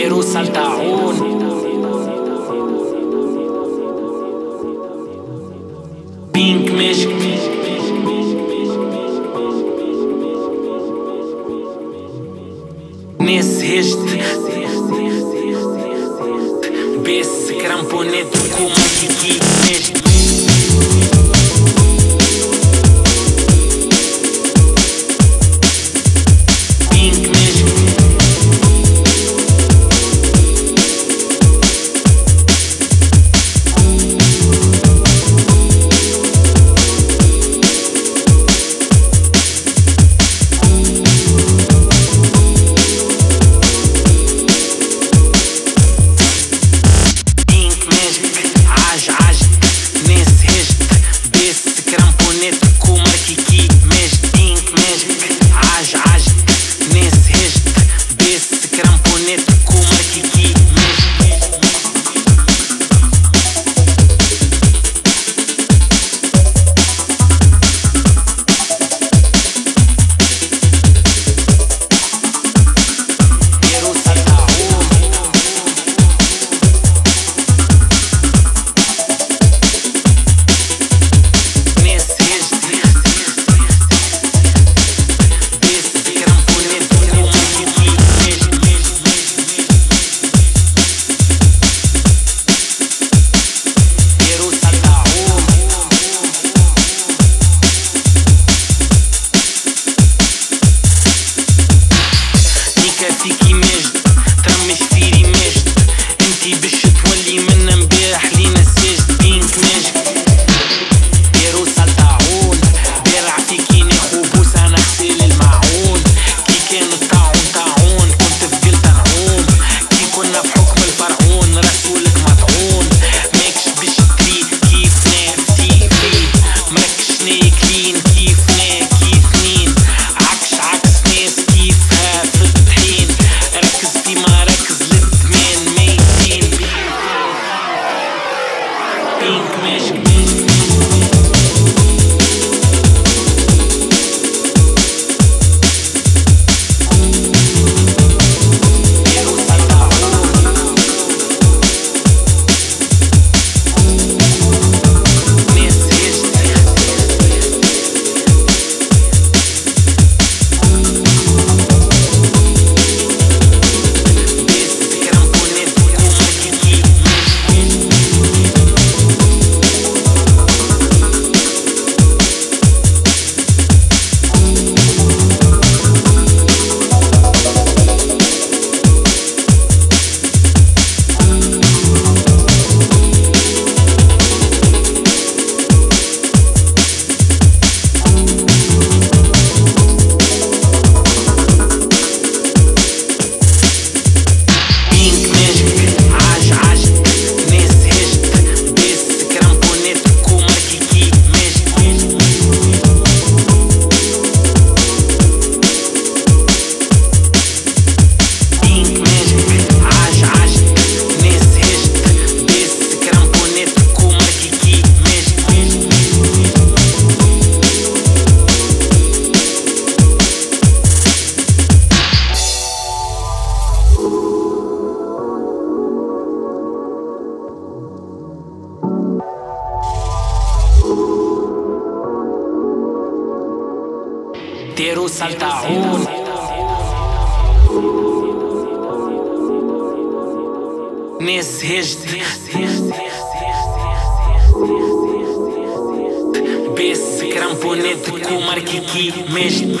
Quiero saltaón. Pink Mesh. Nesse reste. Besse cramponete como Kiki Mesh. bonita cool. Punheteiro Santa Rua. Nesse Besse cramponete com marquiqui mesmo.